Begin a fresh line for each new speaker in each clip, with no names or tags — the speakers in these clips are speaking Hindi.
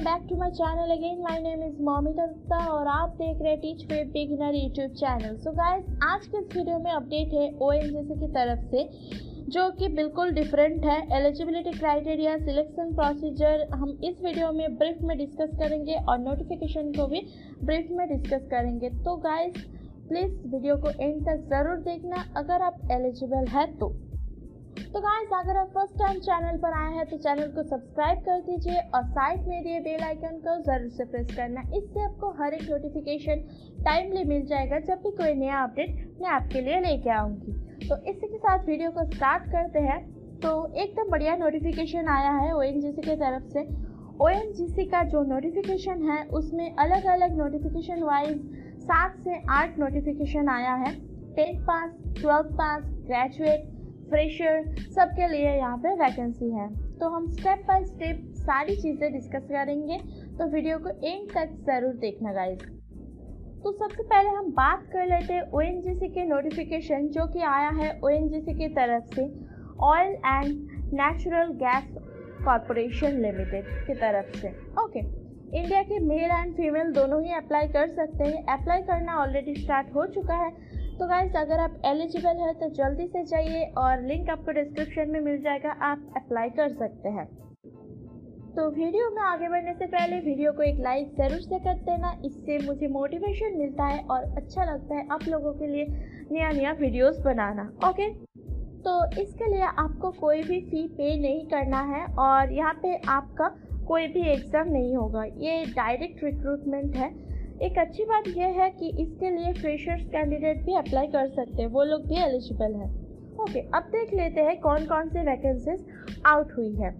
Welcome back to my channel again my name is Momita Dutta और आप देख रहे हैं teach web beginner YouTube channel so guys आज के इस वीडियो में अपडेट है ओ की तरफ़ से, जो कि बिल्कुल डिफरेंट है. एलिजिबिलिटी क्राइटेरिया सिलेक्शन प्रोसीजर हम इस वीडियो में ब्रीफ में डिस्कस करेंगे और नोटिफिकेशन को भी ब्रीफ में डिस्कस करेंगे. तो गाइस प्लीज़ वीडियो को एंड तक ज़रूर देखना. अगर आप एलिजिबल है तो। तो गाइस अगर आप फ़र्स्ट टाइम चैनल पर आए हैं तो चैनल को सब्सक्राइब कर दीजिए और साइड में दिए बेल आइकन को ज़रूर से प्रेस करना। इससे आपको हर एक नोटिफिकेशन टाइमली मिल जाएगा जब भी कोई नया अपडेट मैं आपके लिए लेके आऊँगी। तो इसी के साथ वीडियो को स्टार्ट करते हैं। तो एकदम बढ़िया नोटिफिकेशन आया है ओ के तरफ़ से। ओएनजीसी का जो नोटिफिकेशन है, उसमें अलग अलग नोटिफिकेशन वाइज सात से आठ नोटिफिकेशन आया है। Tenth pass twelfth pass graduate fresher सबके लिए यहाँ पे वैकेंसी है। तो हम स्टेप बाय स्टेप सारी चीज़ें डिस्कस करेंगे। तो वीडियो को एंड तक ज़रूर देखना गाइज़ तो सबसे पहले हम बात कर लेते हैं ओएनजीसी के नोटिफिकेशन जो कि आया है ओएनजीसी की तरफ़ से oil and natural gas corporation limited की तरफ़ से। ओके इंडिया के मेल एंड फीमेल दोनों ही अप्लाई कर सकते हैं। अप्लाई करना ऑलरेडी स्टार्ट हो चुका है। तो गाइज़ अगर आप एलिजिबल है तो जल्दी से जाइए और लिंक आपको डिस्क्रिप्शन में मिल जाएगा, आप अप्लाई कर सकते हैं। तो वीडियो में आगे बढ़ने से पहले वीडियो को एक लाइक ज़रूर से कर देना, इससे मुझे मोटिवेशन मिलता है और अच्छा लगता है आप लोगों के लिए नया नया वीडियोस बनाना ओके तो इसके लिए आपको कोई भी फ़ी पे नहीं करना है और यहाँ पे आपका कोई भी एग्ज़ाम नहीं होगा। ये डायरेक्ट रिक्रूटमेंट है। एक अच्छी बात यह है कि इसके लिए फ्रेशर्स कैंडिडेट भी अप्लाई कर सकते हैं, वो लोग भी एलिजिबल है। ओके अब देख लेते हैं कौन कौन से वैकेंसीज आउट हुई है।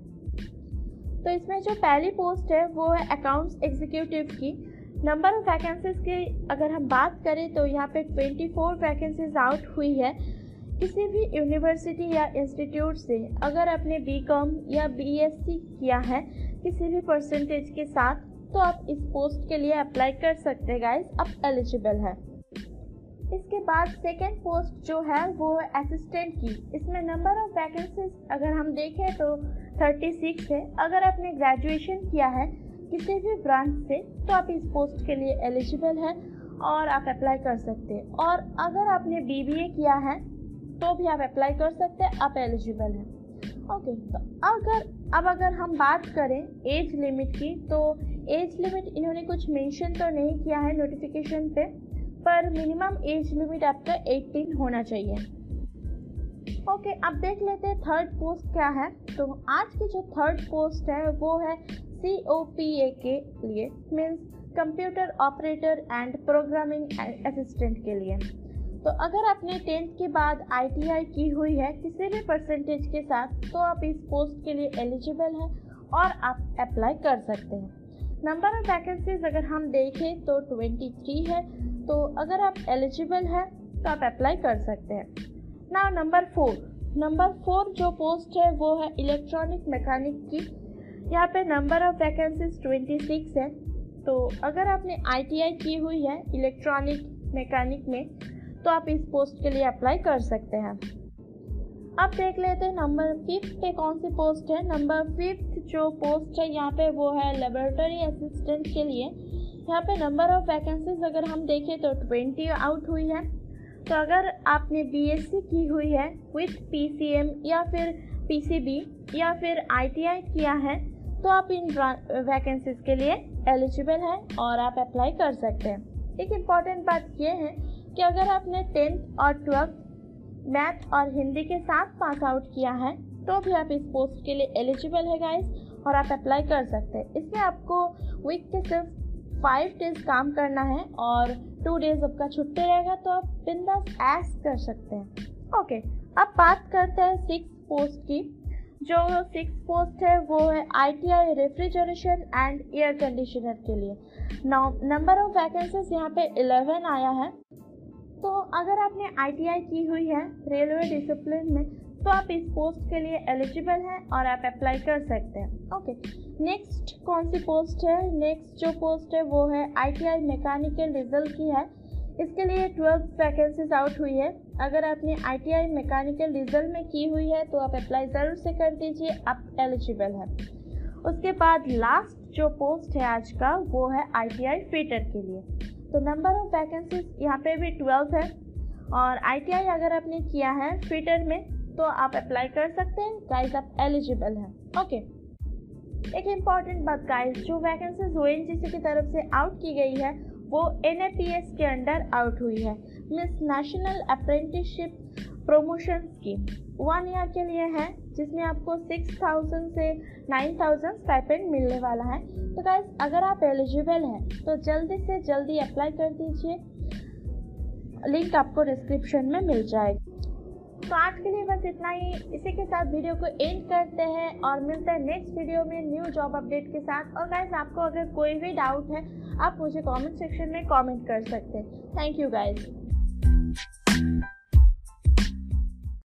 तो इसमें जो पहली पोस्ट है, वो है अकाउंट्स एग्जीक्यूटिव की। नंबर ऑफ़ वैकेंसीज की अगर हम बात करें तो यहाँ पे 24 वैकेंसीज आउट हुई है। किसी भी यूनिवर्सिटी या इंस्टीट्यूट से अगर आपने बी कॉम या बी एस सी किया है, किसी भी परसेंटेज के साथ तो आप इस पोस्ट के लिए अप्लाई कर सकते हैं गाइस आप एलिजिबल है. इसके बाद सेकेंड पोस्ट जो है, वो है असिस्टेंट की. इसमें नंबर ऑफ़ वैकेंसीज अगर हम देखें तो 36 है. अगर आपने ग्रेजुएशन किया है किसी भी ब्रांच से तो आप इस पोस्ट के लिए एलिजिबल है और आप अप्लाई कर सकते हैं. और अगर आपने बीबीए किया है तो भी आप अप्लाई कर सकते हैं, आप एलिजिबल हैं. ओके तो अगर, अब अगर हम बात करें एज लिमिट की तो एज लिमिट इन्होंने कुछ मेंशन तो नहीं किया है नोटिफिकेशन पे पर मिनिमम एज लिमिट आपका 18 होना चाहिए। ओके okay, अब देख लेते हैं थर्ड पोस्ट क्या है। तो आज की जो थर्ड पोस्ट है वो है सी ओ पी ए के लिए means computer operator and programming assistant के लिए। तो अगर आपने टेंथ के बाद आईटीआई की हुई है किसी भी परसेंटेज के साथ तो आप इस पोस्ट के लिए एलिजिबल हैं और आप अप्लाई कर सकते हैं। नंबर ऑफ़ वैकेंसीज अगर हम देखें तो 23 है तो अगर आप एलिजिबल हैं तो आप अप्लाई कर सकते हैं। ना नंबर फोर नंबर फोर जो पोस्ट है, वो है इलेक्ट्रॉनिक मैकेनिक की। यहाँ पे नंबर ऑफ़ वैकेंसीज 26 है तो अगर आपने आईटीआई की हुई है इलेक्ट्रॉनिक मैकेनिक में तो आप इस पोस्ट के लिए अप्लाई कर सकते हैं। अब देख लेते हैं नंबर फिफ्थ पे कौन सी पोस्ट है। नंबर फिफ्थ जो पोस्ट है, यहाँ पे वो है लेबोरेटरी असिस्टेंट के लिए। यहाँ पे नंबर ऑफ़ वैकेंसीज अगर हम देखें तो ट्वेंटी आउट हुई है। तो अगर आपने बीएससी की हुई है विथ पीसीएम या फिर पीसीबी या फिर आईटीआई किया है तो आप इन वैकेंसीज के लिए एलिजिबल हैं और आप अप्लाई कर सकते हैं। एक इंपॉर्टेंट बात यह है कि अगर आपने टेंथ और ट्वेल्थ मैथ और हिंदी के साथ पास आउट किया है तो भी आप इस पोस्ट के लिए एलिजिबल है गाइस और आप अप्लाई कर सकते हैं। इसमें आपको वीक के सिर्फ़ फाइव डेज़ काम करना है और टू डेज़ आपका छुट्टी रहेगा तो आप बिंदास एस कर सकते हैं। ओके अब बात करते हैं सिक्स पोस्ट की। जो सिक्स पोस्ट है, वो है ITI refrigeration and air conditioner के लिए। नंबर ऑफ़ वैकेंसीज यहाँ पे इलेवन आया है। तो अगर आपने आईटीआई की हुई है रेलवे डिसिप्लिन में तो आप इस पोस्ट के लिए एलिजिबल हैं और आप अप्लाई कर सकते हैं। ओके नेक्स्ट कौन सी पोस्ट है? नेक्स्ट जो पोस्ट है वो है आईटीआई मैकेनिकल डीजल की है। इसके लिए ट्वेल्व वैकेंसीज आउट हुई है। अगर आपने आईटीआई मैकेनिकल डीजल में की हुई है तो आप अप्लाई ज़रूर से कर दीजिए, आप एलिजिबल हैं। उसके बाद लास्ट जो पोस्ट है आज का वो है आई टी आई फिटर के लिए। तो नंबर ऑफ़ वैकेंसीज यहाँ पे भी ट्वेल्व है। और आई टी आई अगर आपने किया है फिटर में तो आप अप्लाई कर सकते हैं। गाइस आप एलिजिबल हैं। ओके एक इंपॉर्टेंट बात गाइस जो वैकेंसीज ओ की तरफ़ से आउट की गई है, वो एनएपीएस के अंडर आउट हुई है। Means national apprenticeship promotion scheme one year के लिए है, जिसमें आपको सिक्स थाउज़ेंड से नाइन थाउज़ेंड स्टाइपेंड मिलने वाला है। तो गाइस अगर आप एलिजिबल हैं तो जल्दी से जल्दी अप्लाई कर दीजिए। लिंक आपको डिस्क्रिप्शन में मिल जाएगा। तो आज के लिए बस इतना ही। इसी के साथ वीडियो को एंड करते हैं और मिलते हैं नेक्स्ट वीडियो में न्यू जॉब अपडेट के साथ। और गाइज़ आपको अगर कोई भी डाउट है, आप मुझे कमेंट सेक्शन में कमेंट कर सकते हैं। Thank you guys